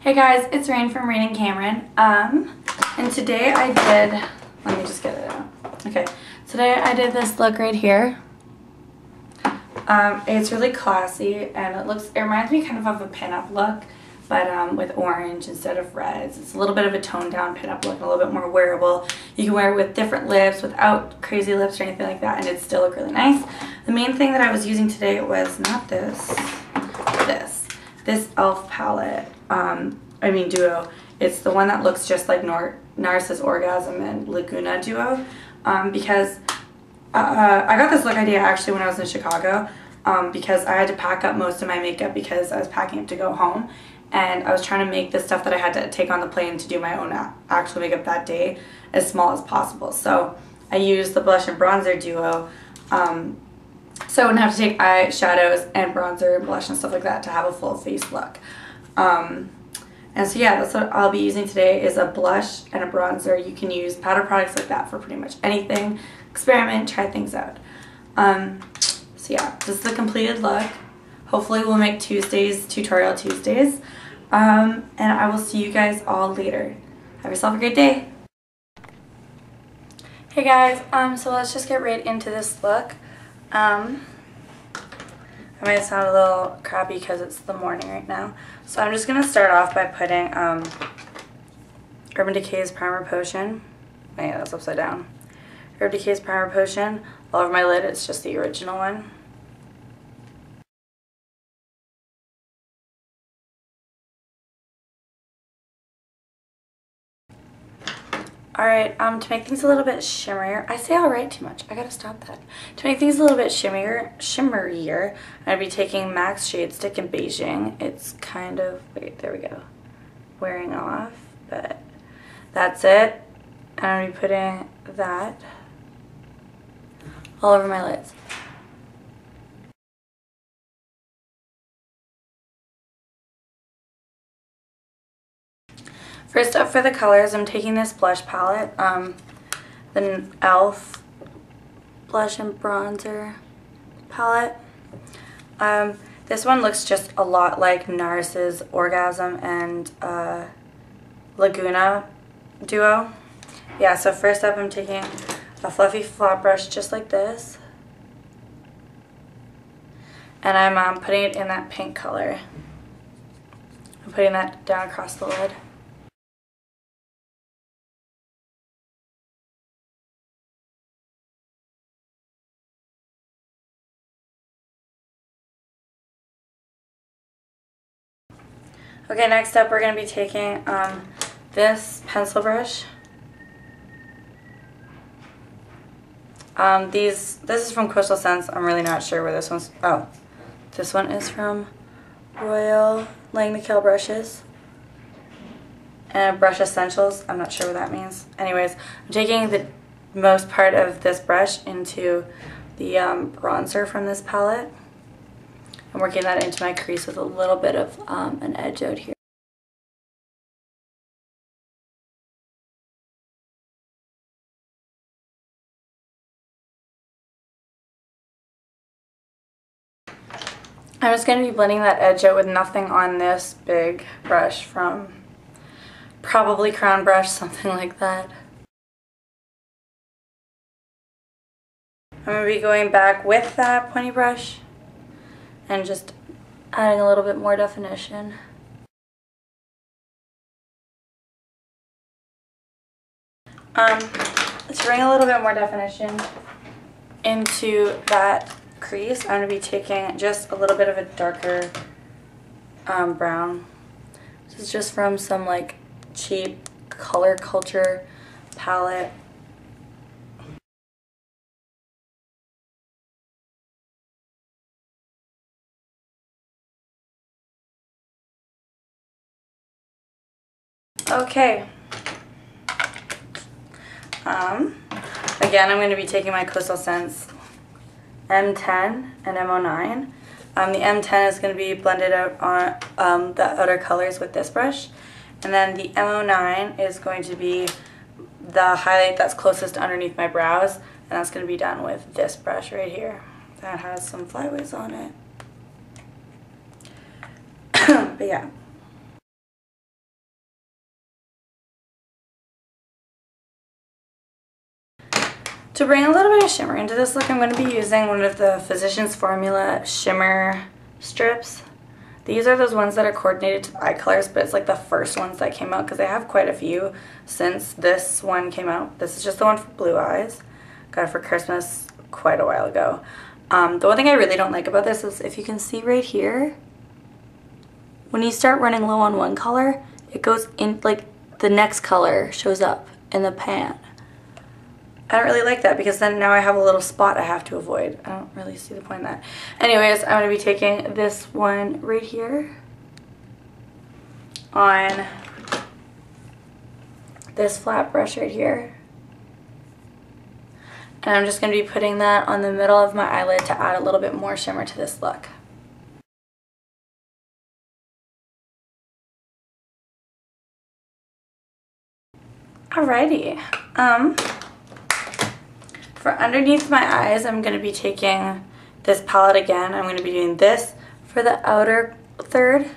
Hey guys, it's Rayne from Rayne and Cameron. Um, and today I did, let me just get it out. Okay, today I did this look right here. Um, it's really classy and it looks, it reminds me kind of of a pinup look, but um, with orange instead of reds. It's a little bit of a toned down pinup look, a little bit more wearable. You can wear it with different lips, without crazy lips or anything like that, and it'd still look really nice. The main thing that I was using today was not this, this, this e.l.f. palette um, I mean duo. It's the one that looks just like Nor Narcissus Orgasm and Laguna duo um, because uh, uh, I got this look idea actually when I was in Chicago um, because I had to pack up most of my makeup because I was packing up to go home and I was trying to make the stuff that I had to take on the plane to do my own actual makeup that day as small as possible. So I used the blush and bronzer duo um, so I wouldn't have to take eyeshadows and bronzer and blush and stuff like that to have a full face look. Um, and so yeah, that's what I'll be using today is a blush and a bronzer. You can use powder products like that for pretty much anything. Experiment, try things out. Um, so yeah, this is the completed look. Hopefully we'll make Tuesdays, tutorial Tuesdays. Um, and I will see you guys all later. Have yourself a great day. Hey guys, um, so let's just get right into this look. Um, I might sound a little crappy because it's the morning right now. So I'm just going to start off by putting um, Urban Decay's Primer Potion. Oh yeah, that's upside down. Urban Decay's Primer Potion all over my lid. It's just the original one. Alright, um, to make things a little bit shimmerier, I say alright too much, I gotta stop that. To make things a little bit shimmerier, shimmerier, I'm gonna be taking MAC's Shade Stick in Beige-ing. It's kind of, wait, there we go, wearing off, but that's it. I'm gonna be putting that all over my lids. First up for the colors, I'm taking this blush palette, um, the e.l.f. blush and bronzer palette. Um, this one looks just a lot like Nars's Orgasm and uh, Laguna duo. Yeah, so first up I'm taking a fluffy flat brush just like this. And I'm um, putting it in that pink color. I'm putting that down across the lid. Okay, next up we're going to be taking um, this pencil brush. Um, these, this is from Coastal Scents. I'm really not sure where this one's, oh, this one is from Royal Langnickel Brushes. And Brush Essentials, I'm not sure what that means. Anyways, I'm taking the most part of this brush into the um, bronzer from this palette. I'm working that into my crease with a little bit of um, an edge out here. I'm just going to be blending that edge out with nothing on this big brush from probably Crown Brush, something like that. I'm going to be going back with that pointy brush and just adding a little bit more definition. Um, to bring a little bit more definition into that crease, I'm going to be taking just a little bit of a darker um, brown. This is just from some like cheap color culture palette Okay. Um, again, I'm going to be taking my Coastal Scents M10 and M09. Um, the M10 is going to be blended out on um, the outer colors with this brush. And then the M09 is going to be the highlight that's closest underneath my brows. And that's going to be done with this brush right here. That has some flyaways on it. but yeah. To bring a little bit of shimmer into this look, I'm going to be using one of the Physicians Formula shimmer strips. These are those ones that are coordinated to eye colors, but it's like the first ones that came out because I have quite a few since this one came out. This is just the one for blue eyes. Got it for Christmas quite a while ago. Um, the one thing I really don't like about this is if you can see right here, when you start running low on one color, it goes in, like the next color shows up in the pan. I don't really like that because then now I have a little spot I have to avoid. I don't really see the point in that. Anyways, I'm going to be taking this one right here on this flat brush right here. And I'm just going to be putting that on the middle of my eyelid to add a little bit more shimmer to this look. Alrighty. Um, for underneath my eyes, I'm going to be taking this palette again. I'm going to be doing this for the outer third.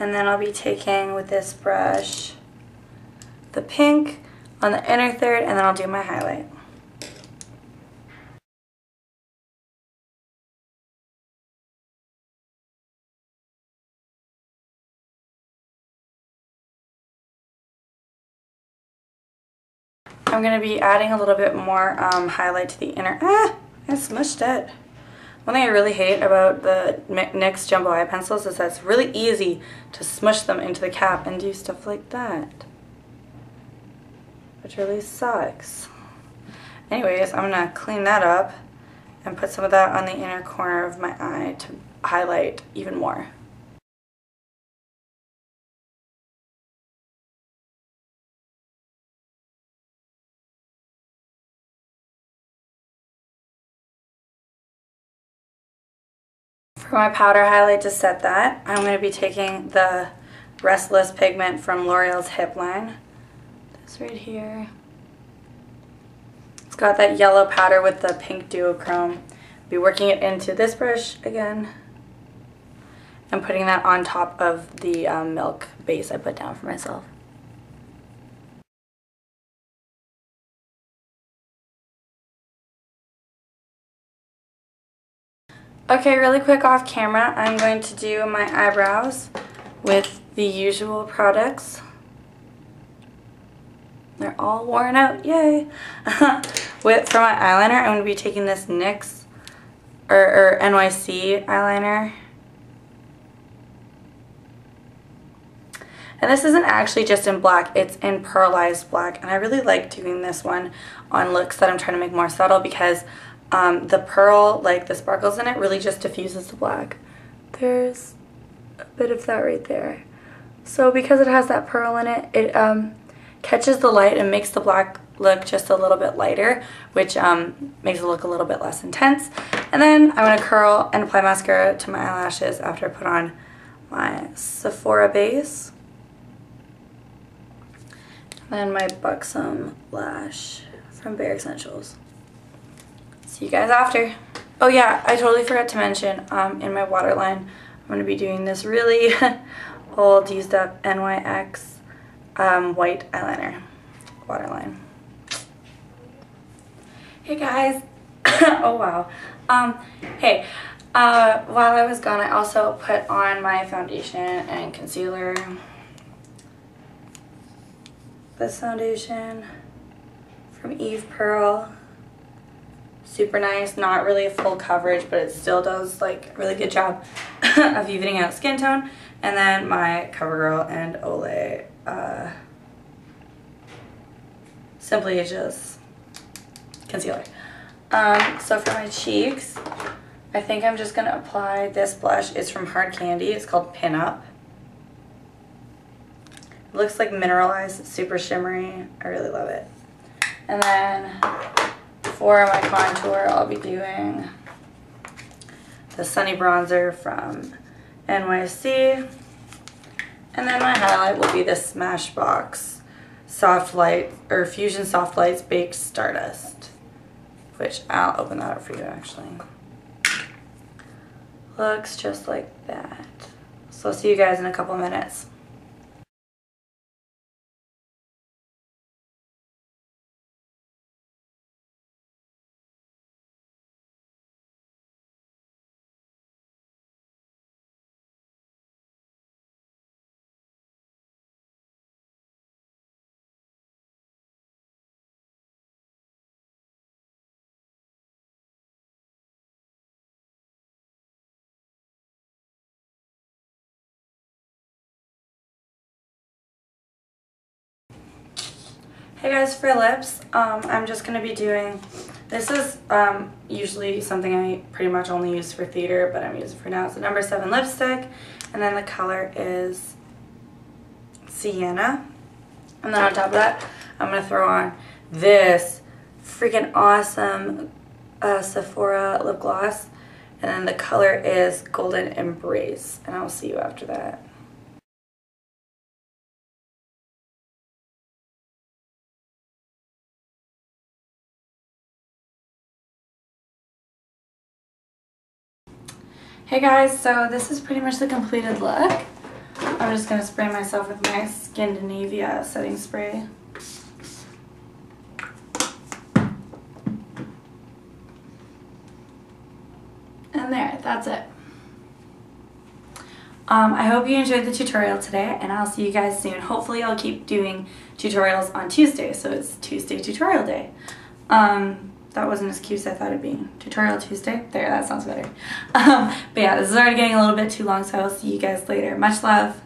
And then I'll be taking with this brush the pink on the inner third and then I'll do my highlight. I'm going to be adding a little bit more um, highlight to the inner. Ah, I smushed it. One thing I really hate about the NYX Jumbo Eye Pencils is that it's really easy to smush them into the cap and do stuff like that. Which really sucks. Anyways, I'm going to clean that up and put some of that on the inner corner of my eye to highlight even more. For my powder highlight to set that, I'm going to be taking the Restless pigment from L'Oreal's Hip line. This right here. It's got that yellow powder with the pink duochrome. Be working it into this brush again and putting that on top of the um, milk base I put down for myself. Okay, really quick off camera, I'm going to do my eyebrows with the usual products. They're all worn out, yay! with, for my eyeliner, I'm going to be taking this NYX or, or NYC eyeliner. And this isn't actually just in black, it's in pearlized black. And I really like doing this one on looks that I'm trying to make more subtle because um, the pearl, like the sparkles in it, really just diffuses the black. There's a bit of that right there. So because it has that pearl in it, it um, catches the light and makes the black look just a little bit lighter, which um, makes it look a little bit less intense. And then I'm going to curl and apply mascara to my eyelashes after I put on my Sephora base. And then my Buxom lash from Bare Escentuals. See you guys after. Oh yeah, I totally forgot to mention um, in my waterline, I'm going to be doing this really old used up NYX um, white eyeliner waterline. Hey guys. oh wow. Um, hey, uh, while I was gone, I also put on my foundation and concealer. This foundation from Eve Pearl super nice, not really a full coverage, but it still does like a really good job of evening out skin tone. And then my CoverGirl and Olay uh, Simply Ageless concealer. Um, so for my cheeks, I think I'm just to apply this blush. It's from Hard Candy. It's called Pin Up. It looks like mineralized, super shimmery. I really love it. And then for my contour, I'll be doing the Sunny Bronzer from NYC. And then my highlight will be the Smashbox Soft Light, or Fusion Soft Lights Baked Stardust. Which I'll open that up for you actually. Looks just like that. So I'll see you guys in a couple minutes. Hey guys, for lips, um, I'm just going to be doing, this is um, usually something I pretty much only use for theater, but I'm using for now. It's a number 7 lipstick, and then the color is Sienna. And then on top of that, I'm going to throw on this freaking awesome uh, Sephora lip gloss. And then the color is Golden Embrace. And I'll see you after that. Hey guys, so this is pretty much the completed look. I'm just going to spray myself with my Skindinavia setting spray. And there, that's it. Um, I hope you enjoyed the tutorial today and I'll see you guys soon. Hopefully I'll keep doing tutorials on Tuesday, so it's Tuesday tutorial day. Um, that wasn't as cute as I thought it'd be. Tutorial Tuesday? There, that sounds better. Um, but yeah, this is already getting a little bit too long, so I'll see you guys later. Much love.